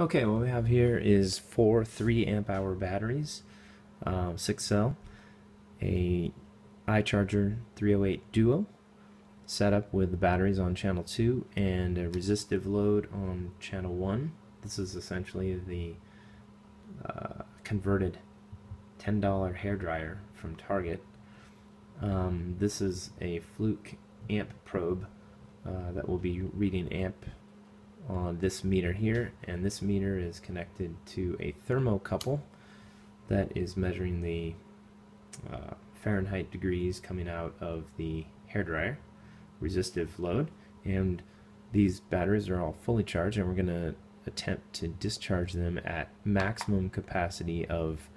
Okay, what we have here is four 3 amp hour batteries, um, 6 cell, a iCharger 308 Duo setup with the batteries on channel 2 and a resistive load on channel 1. This is essentially the uh, converted $10 hair dryer from Target. Um, this is a Fluke amp probe uh, that will be reading amp on this meter here and this meter is connected to a thermocouple that is measuring the uh, Fahrenheit degrees coming out of the hairdryer resistive load and these batteries are all fully charged and we're going to attempt to discharge them at maximum capacity of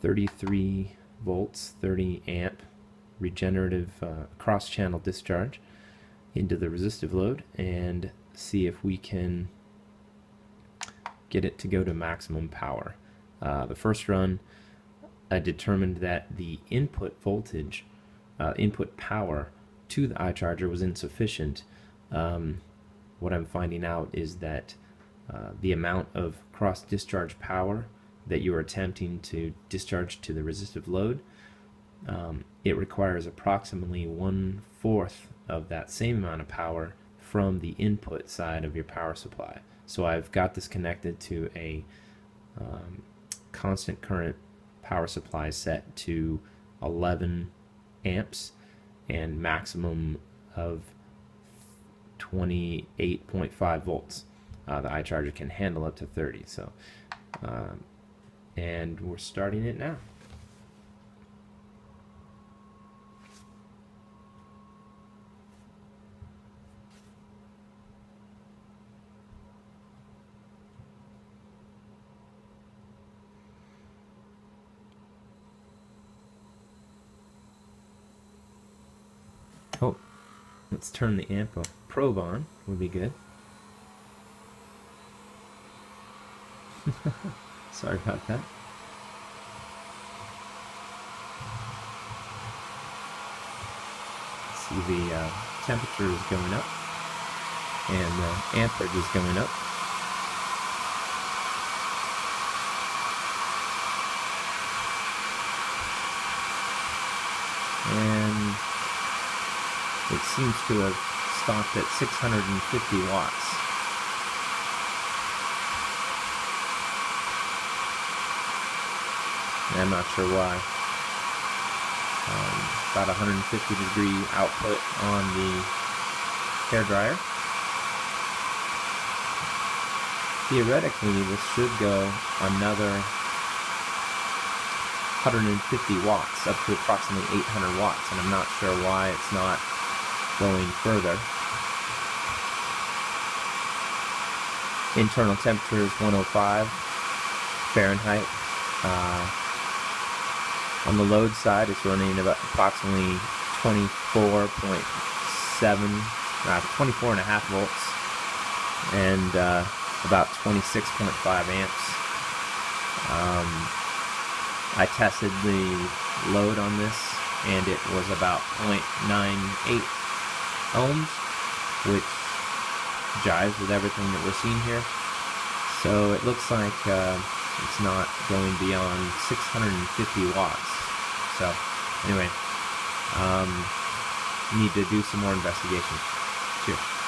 33 volts 30 amp regenerative uh, cross channel discharge into the resistive load and see if we can get it to go to maximum power. Uh, the first run, I determined that the input voltage, uh, input power to the iCharger was insufficient. Um, what I'm finding out is that uh, the amount of cross discharge power that you are attempting to discharge to the resistive load, um, it requires approximately one fourth of that same amount of power from the input side of your power supply. So I've got this connected to a um, constant current power supply set to 11 amps and maximum of 28.5 volts. Uh, the iCharger can handle up to 30. So, um, and we're starting it now. Oh, let's turn the amp probe on, would be good. Sorry about that. See the uh, temperature is going up and the amperage is going up. And it seems to have stopped at 650 watts. I'm not sure why. Um, about 150 degree output on the hair dryer. Theoretically, this should go another 150 watts, up to approximately 800 watts, and I'm not sure why it's not going further. Internal temperature is 105 Fahrenheit. Uh, on the load side, it's running about approximately 24.7, uh, 24 and a half volts, and uh, about 26.5 amps. Um, I tested the load on this and it was about 0.98 ohms, which jives with everything that we're seeing here. So it looks like uh, it's not going beyond 650 watts. So anyway, um, need to do some more investigation. Cheers.